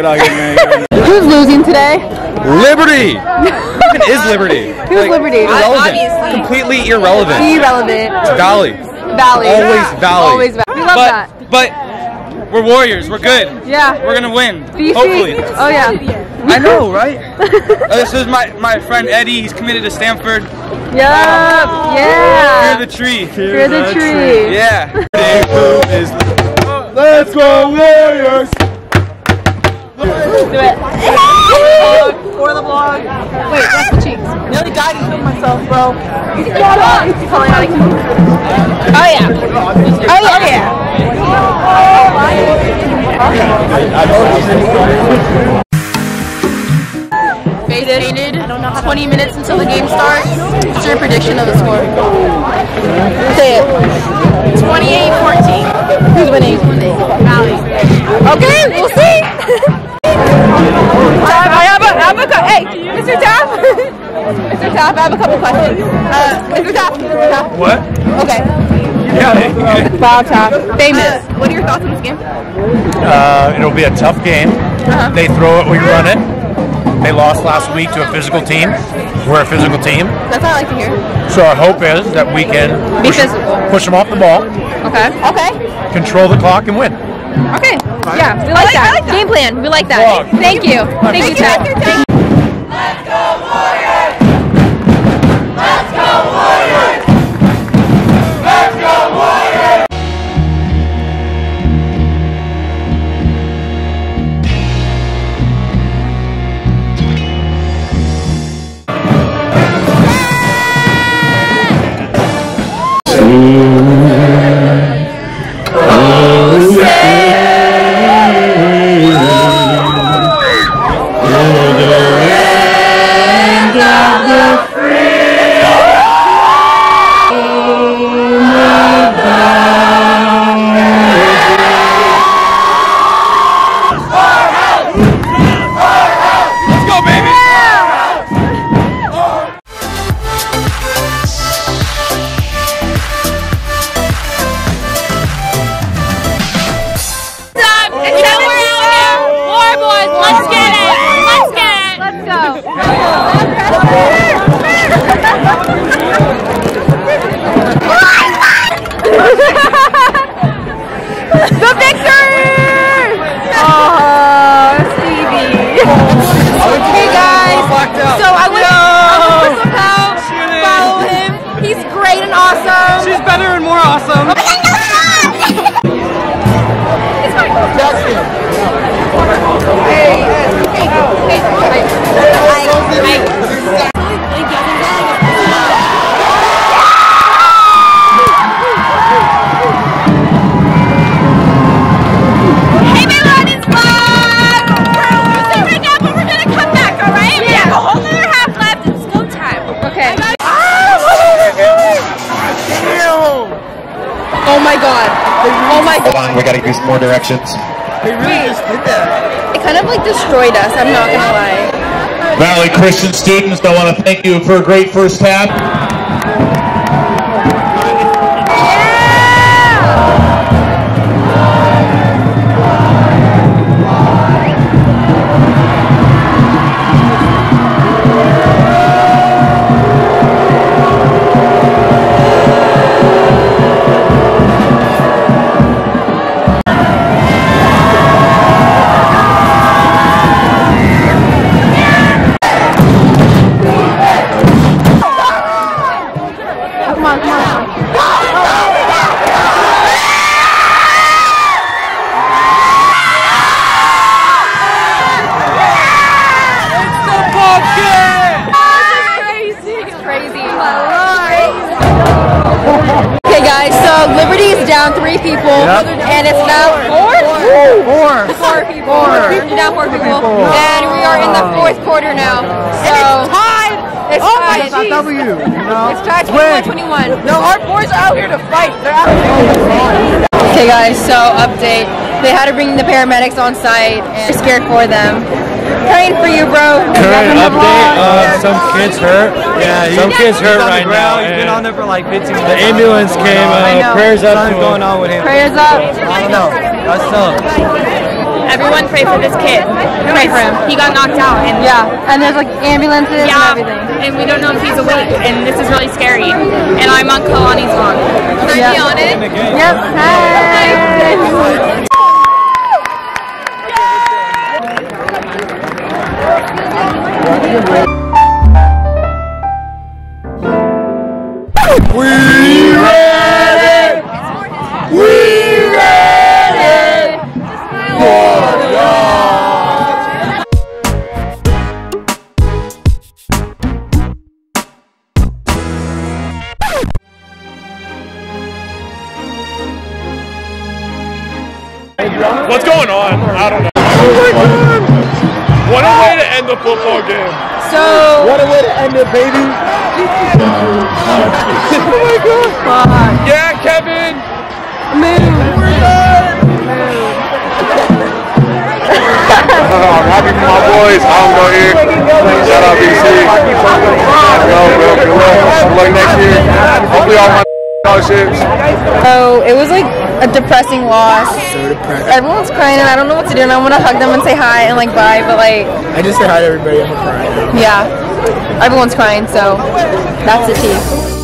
Good out here, man. Who's losing today? Liberty. Even is Liberty. Who's Liberty? Irrelevant. Obviously. Completely irrelevant. Irrelevant. Valley. Valley. Always Valley. Always Valley. We love but, that. But we're Warriors. We're good. Yeah. We're gonna win. VC. Hopefully. Oh yeah. I know, right? Uh, this is my my friend Eddie. He's committed to Stanford. Yup. Yeah. Fear the tree. Fear the tree. Yeah. Let's go Warriors! Do it. For the vlog. Wait, that's the cheeks. Nearly died and killed myself, bro. Calling like. Oh, oh yeah. Oh yeah. Faded. Faded. 20 minutes until the game starts. What's your prediction of the score? Say it. 28-14. Who's winning? Valley. Okay, we'll see. Have a couple questions. Uh, Mr. Taff. Mr. Taff. What? Okay. Yeah. Bob Taff. Famous. what are your thoughts on this game? Uh, it'll be a tough game. Uh-huh. They throw it, we run it. They lost last week to a physical team. We're a physical team. That's all I like to hear. So our hope is that we can Be push, physical. push them off the ball, Okay. Okay. control the clock, and win. Okay. Yeah, we like, that. Game plan. We like that. Vlog. Thank you. Thank, you, Taff. Thank you. Let's Amén. The victor! Oh, Stevie. hey guys, so I went, I to somehow follow him. He's great and awesome. She's better and more awesome. Hold on, we gotta use more directions. It kind of like destroyed us, I'm not gonna lie. Valley Christian students, I want to thank you for a great first half. It's crazy. Okay, guys, so Liberty is down three people, and it's now four? Four. Four people. You're down four people. And we are in the fourth quarter now. Oh so tied. It's Oh tied. It's a W. You know? It's tied 21 21. No, our boys are out here to fight. They're out Okay, guys, so update. They had to bring the paramedics on site, and we're scared for them. Praying for you, bro. Current update, uh, some kids hurt. Yeah, some kids hurt on right now. ground. He's been on there for like 15 minutes. The ambulance came. I know. Uh, prayers up to Something's going on with him. Prayers up. I don't know. That's tough. everyone pray for this kid. Pray for him. He got knocked out, and Yeah, and there's like ambulances yeah, and everything. and we don't know if he's awake, and this is really scary. And I'm on Keilani's lawn. Can I be on it? Yep. Hey. What's going on? I don't know. End the football game. So, What a way to end it, baby. oh my god. Yeah, Kevin. We're done. I'm happy for my boys. I'm go here. Shout out VC. Let's bro. Good luck. Good luck next year. Hopefully all my scholarships. so it was like a depressing loss. Everyone's crying and I don't know what to do and I want to hug them and say hi and like bye, but like I just say hi to everybody. I'm crying. yeah, everyone's crying. So that's the tea.